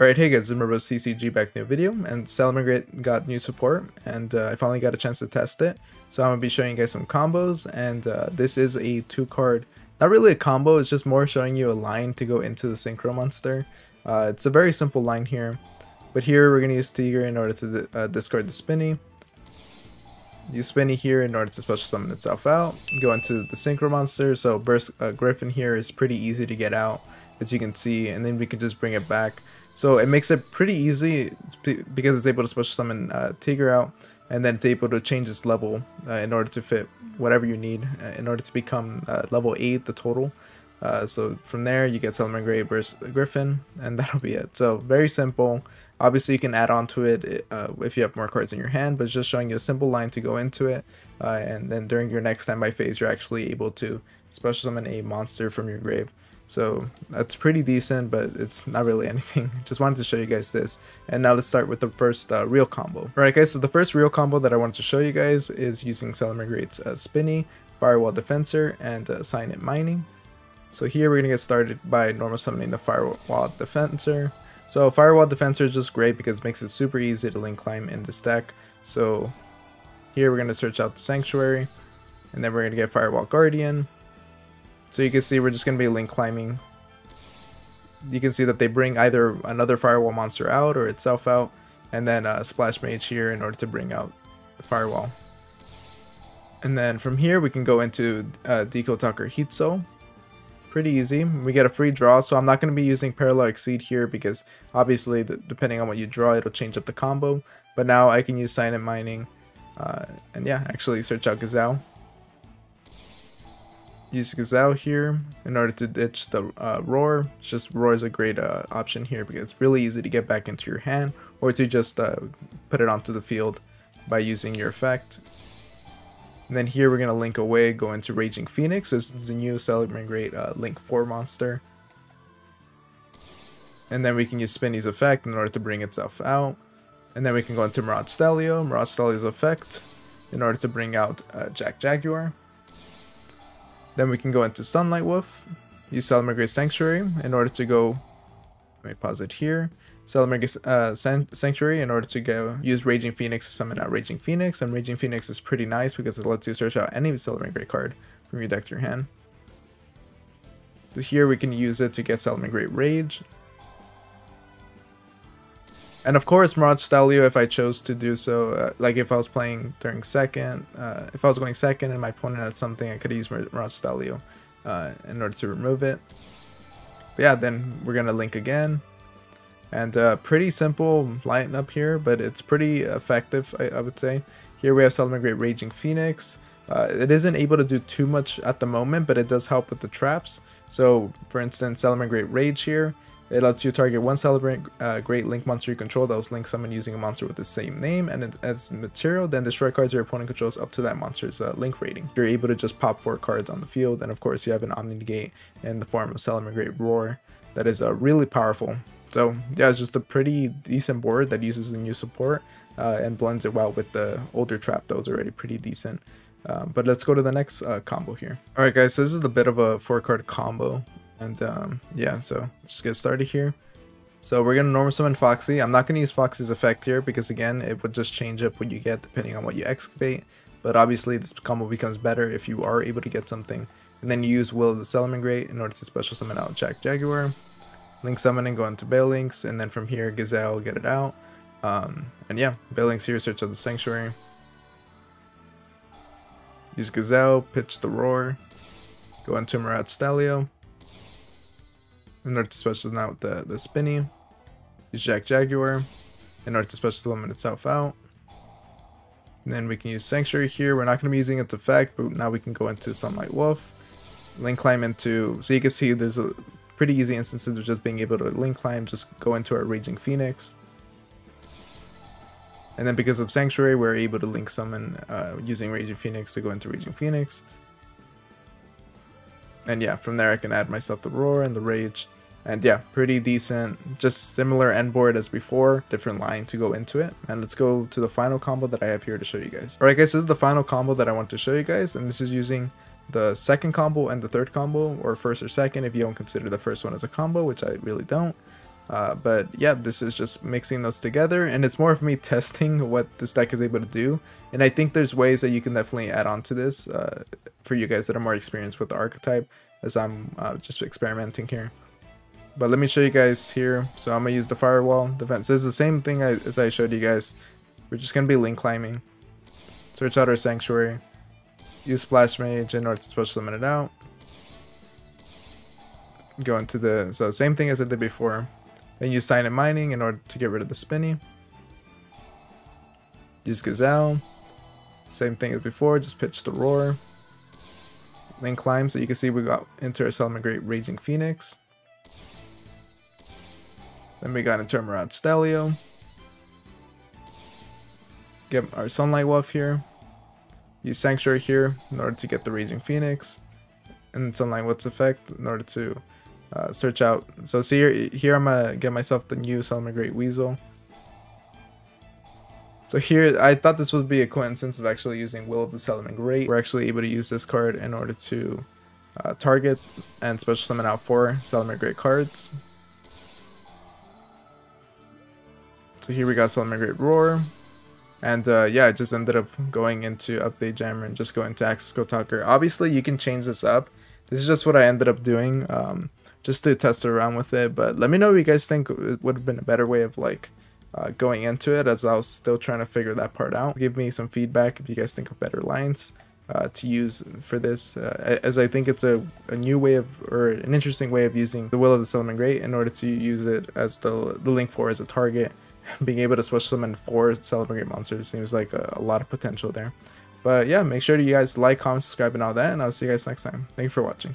Alright, hey guys, remember CCG back new video, and Salamangreat got new support, and uh, I finally got a chance to test it. So I'm going to be showing you guys some combos, and uh, this is a two card, not really a combo, it's just more showing you a line to go into the Synchro Monster. Uh, it's a very simple line here, but here we're going to use Tigre in order to uh, discard the Spinny. Use Spinny here in order to special summon itself out, go into the Synchro Monster, so Burst uh, Griffin here is pretty easy to get out, as you can see, and then we can just bring it back. So it makes it pretty easy because it's able to special summon uh, out, and then it's able to change its level uh, in order to fit whatever you need uh, in order to become uh, level 8 the total. Uh, so from there you get Salamangreat versus Griffin, and that'll be it. So very simple. Obviously you can add on to it uh, if you have more cards in your hand, but just showing you a simple line to go into it, and then during your next standby phase you're actually able to special summon a monster from your grave. So that's pretty decent, but it's not really anything. Just wanted to show you guys this. And now let's start with the first uh, real combo. Alright guys, so the first real combo that I wanted to show you guys is using Salamangreat's uh, Spinny, Firewall Defensor, and uh, Cynet Mining. So here we're going to get started by normal summoning the Firewall Defensor. So Firewall Defensor is just great because it makes it super easy to link climb in this deck. So here we're going to search out the Sanctuary, and then we're going to get Firewall Guardian, so you can see we're just going to be link climbing. You can see that they bring either another firewall monster out or itself out, and then splash mage here in order to bring out the firewall. And then from here we can go into uh, Decode Talker Heatsoul. Pretty easy. We get a free draw, so I'm not going to be using Parallel Exceed here because obviously depending on what you draw it'll change up the combo. But now I can use Cynet Mining uh, and yeah, actually search out Gazelle use Gazelle here in order to ditch the uh, Roar. It's just Roar is a great uh, option here because it's really easy to get back into your hand or to just uh, put it onto the field by using your effect. And then here we're going to link away, go into Raging Phoenix. This is the new Salamangreat uh, Link 4 monster. And then we can use Spinny's effect in order to bring itself out. And then we can go into Mirage Stallio, Mirage Stallio's effect in order to bring out uh, Jack Jaguar. Then we can go into Sunlight Wolf, use Salamangreat Sanctuary in order to go, let me pause it here, Salamangreat uh, Sanctuary in order to go use Raging Phoenix to summon out Raging Phoenix, and Raging Phoenix is pretty nice because it lets you search out any Salamangreat card from your deck to your hand. So here we can use it to get Salamangreat Rage, and of course, Mirage Stallio, if I chose to do so, uh, like if I was playing during second, uh, if I was going second and my opponent had something, I could use Mirage Stallio uh, in order to remove it. But yeah, then we're going to link again. And uh, pretty simple line up here, but it's pretty effective, I, I would say. Here we have Solomon Salamangreat Raging Phoenix. Uh, it isn't able to do too much at the moment, but it does help with the traps. So, for instance, Salamangreat Rage here it lets you target one celebrant uh, Great Link monster you control that was link summoned using a monster with the same name, and it, as material, then destroy cards your opponent controls up to that monster's uh, link rating. You're able to just pop four cards on the field, and of course you have an Omni Negate in the form of Salamangreat Roar that is uh, really powerful. So yeah, it's just a pretty decent board that uses the new support uh, and blends it well with the older trap that was already pretty decent. Uh, but let's go to the next uh, combo here. Alright guys, so this is a bit of a 4 card combo. And um, yeah, so let's get started here. So we're going to normal summon Foxy. I'm not going to use Foxy's effect here because again, it would just change up what you get depending on what you excavate. But obviously this combo becomes better if you are able to get something. And then you use Will of the Salamangreat in order to special summon out Jack Jaguar. Link summon and go into links and then from here Gazelle get it out. Um, and yeah, Balelynx here, search out the Sanctuary. Use Gazelle, pitch the Roar. Go into Mirage Stallio order to special out the, the Spinny. Use Jack Jaguar in order to special summon itself out. And then we can use Sanctuary here. We're not going to be using its effect, but now we can go into Sunlight Wolf. Link climb into... So you can see there's a pretty easy instances of just being able to link climb, just go into our Raging Phoenix. And then because of Sanctuary, we're able to link summon uh, using Raging Phoenix to go into Raging Phoenix. And yeah, from there I can add myself the Roar and the Rage. And yeah, pretty decent. Just similar end board as before, different line to go into it. And let's go to the final combo that I have here to show you guys. Alright guys, this is the final combo that I want to show you guys. And this is using the second combo and the third combo, or first or second if you don't consider the first one as a combo, which I really don't. Uh, but yeah, this is just mixing those together, and it's more of me testing what this deck is able to do. And I think there's ways that you can definitely add on to this uh, for you guys that are more experienced with the archetype, as I'm uh, just experimenting here. But let me show you guys here. So I'm gonna use the firewall defense. So it's the same thing as I showed you guys. We're just gonna be link climbing. Search out our sanctuary. Use splash mage in order to special summon it out. Go into the so same thing as I did before. Then use Cynet Mining in order to get rid of the Spinny. Use Gazelle. Same thing as before, just pitch the Roar. Then climb, so you can see we got into our Salamangreat Raging Phoenix. Then we got into Mirage Stallio. Get our Sunlight Wolf here. Use Sanctuary here in order to get the Raging Phoenix. And Sunlight Wolf's effect in order to uh, search out. So see here, here I'm gonna get myself the new Salamangreat Weasel. So here, I thought this would be a coincidence of actually using Will of the Salamangreat. We're actually able to use this card in order to uh, target and special summon out four Settlement Salamangreat cards. So here we got Settlement Salamangreat Roar. And uh, yeah, I just ended up going into Update Jammer and just going to Code Talker. Obviously, you can change this up. This is just what I ended up doing. Um, just to test around with it. But let me know what you guys think it would have been a better way of like uh, going into it as I was still trying to figure that part out. Give me some feedback if you guys think of better lines uh, to use for this uh, as I think it's a, a new way of or an interesting way of using the Will of the Salamangreat in order to use it as the, the link for as a target. Being able to switch in four Great monsters seems like a, a lot of potential there. But yeah, make sure you guys like, comment, subscribe, and all that, and I'll see you guys next time. Thank you for watching.